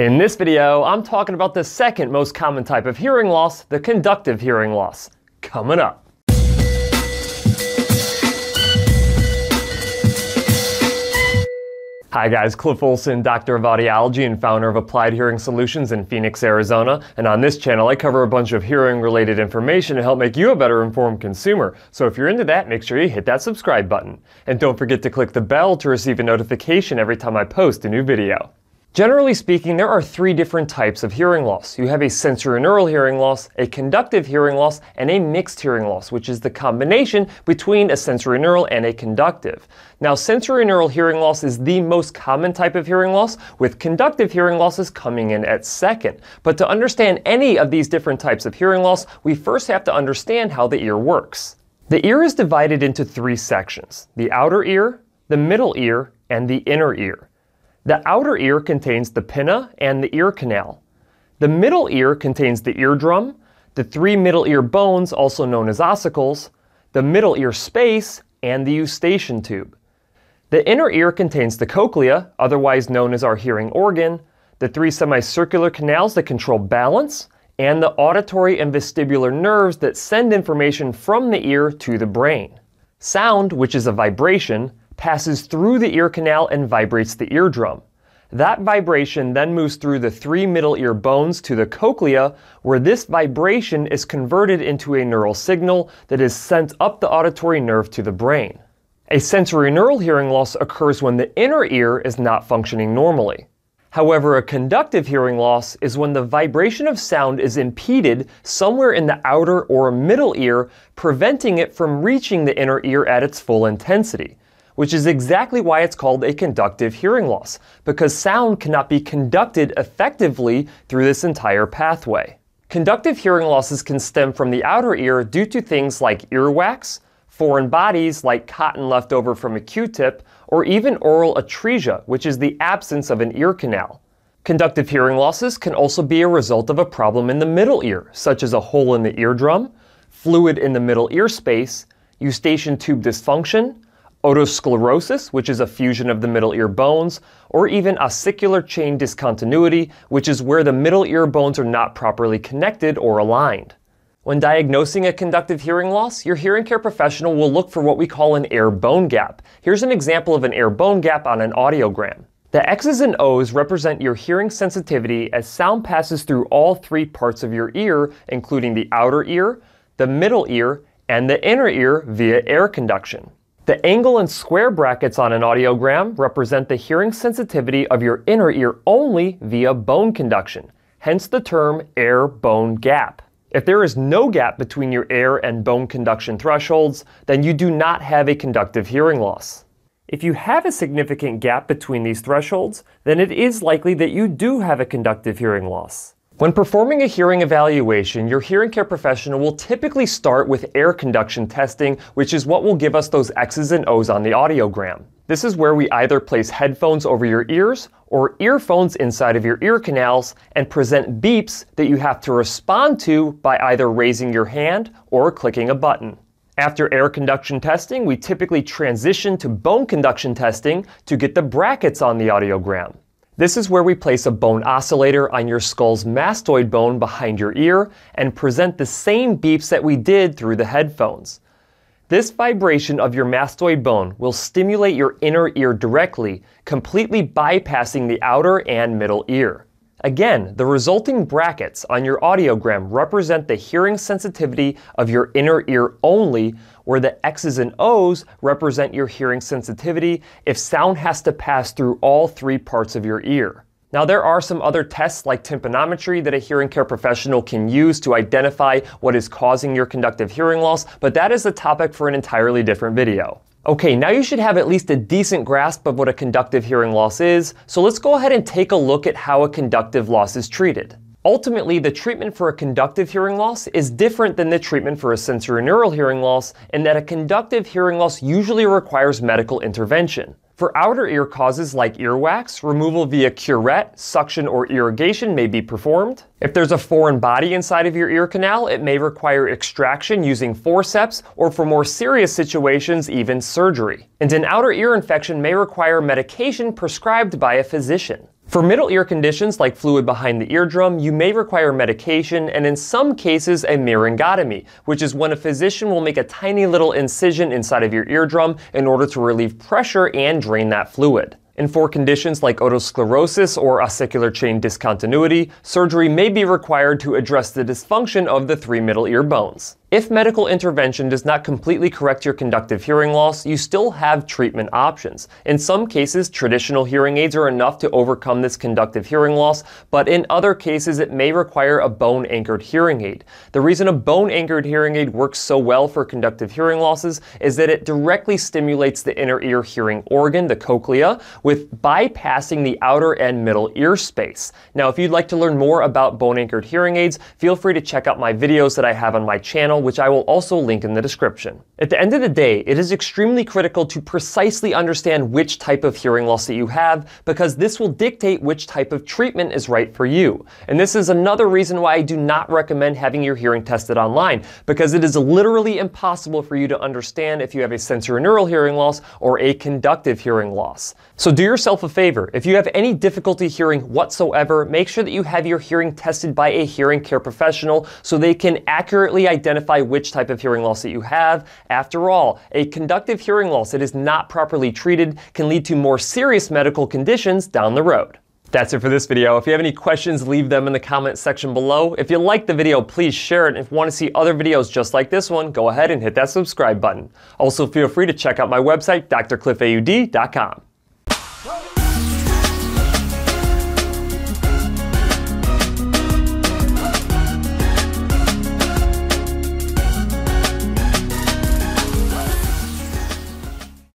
In this video, I'm talking about the second most common type of hearing loss, the conductive hearing loss. Coming up. Hi guys, Cliff Olson, Doctor of Audiology and founder of Applied Hearing Solutions in Phoenix, Arizona. And on this channel, I cover a bunch of hearing related information to help make you a better informed consumer. So if you're into that, make sure you hit that subscribe button. And don't forget to click the bell to receive a notification every time I post a new video. Generally speaking, there are three different types of hearing loss. You have a sensorineural hearing loss, a conductive hearing loss, and a mixed hearing loss, which is the combination between a sensorineural and a conductive. Now, sensorineural hearing loss is the most common type of hearing loss, with conductive hearing losses coming in at second. But to understand any of these different types of hearing loss, we first have to understand how the ear works. The ear is divided into three sections, the outer ear, the middle ear, and the inner ear. The outer ear contains the pinna and the ear canal. The middle ear contains the eardrum, the three middle ear bones, also known as ossicles, the middle ear space, and the eustachian tube. The inner ear contains the cochlea, otherwise known as our hearing organ, the three semicircular canals that control balance, and the auditory and vestibular nerves that send information from the ear to the brain. Sound, which is a vibration, passes through the ear canal and vibrates the eardrum. That vibration then moves through the three middle ear bones to the cochlea, where this vibration is converted into a neural signal that is sent up the auditory nerve to the brain. A sensorineural hearing loss occurs when the inner ear is not functioning normally. However, a conductive hearing loss is when the vibration of sound is impeded somewhere in the outer or middle ear, preventing it from reaching the inner ear at its full intensity which is exactly why it's called a conductive hearing loss, because sound cannot be conducted effectively through this entire pathway. Conductive hearing losses can stem from the outer ear due to things like earwax, foreign bodies like cotton left over from a Q-tip, or even aural atresia, which is the absence of an ear canal. Conductive hearing losses can also be a result of a problem in the middle ear, such as a hole in the eardrum, fluid in the middle ear space, eustachian tube dysfunction, otosclerosis, which is a fusion of the middle ear bones, or even ossicular chain discontinuity, which is where the middle ear bones are not properly connected or aligned. When diagnosing a conductive hearing loss, your hearing care professional will look for what we call an air bone gap. Here's an example of an air bone gap on an audiogram. The X's and O's represent your hearing sensitivity as sound passes through all three parts of your ear, including the outer ear, the middle ear, and the inner ear via air conduction. The angle and square brackets on an audiogram represent the hearing sensitivity of your inner ear only via bone conduction, hence the term air-bone gap. If there is no gap between your air and bone conduction thresholds, then you do not have a conductive hearing loss. If you have a significant gap between these thresholds, then it is likely that you do have a conductive hearing loss. When performing a hearing evaluation, your hearing care professional will typically start with air conduction testing, which is what will give us those X's and O's on the audiogram. This is where we either place headphones over your ears or earphones inside of your ear canals and present beeps that you have to respond to by either raising your hand or clicking a button. After air conduction testing, we typically transition to bone conduction testing to get the brackets on the audiogram. This is where we place a bone oscillator on your skull's mastoid bone behind your ear and present the same beeps that we did through the headphones. This vibration of your mastoid bone will stimulate your inner ear directly, completely bypassing the outer and middle ear. Again, the resulting brackets on your audiogram represent the hearing sensitivity of your inner ear only, where the X's and O's represent your hearing sensitivity if sound has to pass through all three parts of your ear. Now, there are some other tests like tympanometry that a hearing care professional can use to identify what is causing your conductive hearing loss, but that is a topic for an entirely different video. Okay, now you should have at least a decent grasp of what a conductive hearing loss is, so let's go ahead and take a look at how a conductive loss is treated. Ultimately, the treatment for a conductive hearing loss is different than the treatment for a sensorineural hearing loss in that a conductive hearing loss usually requires medical intervention. For outer ear causes like earwax, removal via curette, suction, or irrigation may be performed. If there's a foreign body inside of your ear canal, it may require extraction using forceps, or for more serious situations, even surgery. And an outer ear infection may require medication prescribed by a physician. For middle ear conditions like fluid behind the eardrum, you may require medication and in some cases a myringotomy, which is when a physician will make a tiny little incision inside of your eardrum in order to relieve pressure and drain that fluid. And for conditions like otosclerosis or ossicular chain discontinuity, surgery may be required to address the dysfunction of the three middle ear bones. If medical intervention does not completely correct your conductive hearing loss, you still have treatment options. In some cases, traditional hearing aids are enough to overcome this conductive hearing loss, but in other cases, it may require a bone anchored hearing aid. The reason a bone anchored hearing aid works so well for conductive hearing losses is that it directly stimulates the inner ear hearing organ, the cochlea, with bypassing the outer and middle ear space. Now, if you'd like to learn more about bone anchored hearing aids, feel free to check out my videos that I have on my channel which I will also link in the description. At the end of the day, it is extremely critical to precisely understand which type of hearing loss that you have because this will dictate which type of treatment is right for you. And this is another reason why I do not recommend having your hearing tested online because it is literally impossible for you to understand if you have a sensorineural hearing loss or a conductive hearing loss. So do yourself a favor. If you have any difficulty hearing whatsoever, make sure that you have your hearing tested by a hearing care professional so they can accurately identify identify which type of hearing loss that you have. After all, a conductive hearing loss that is not properly treated can lead to more serious medical conditions down the road. That's it for this video. If you have any questions, leave them in the comment section below. If you liked the video, please share it. If you want to see other videos just like this one, go ahead and hit that subscribe button. Also, feel free to check out my website, drcliffaud.com.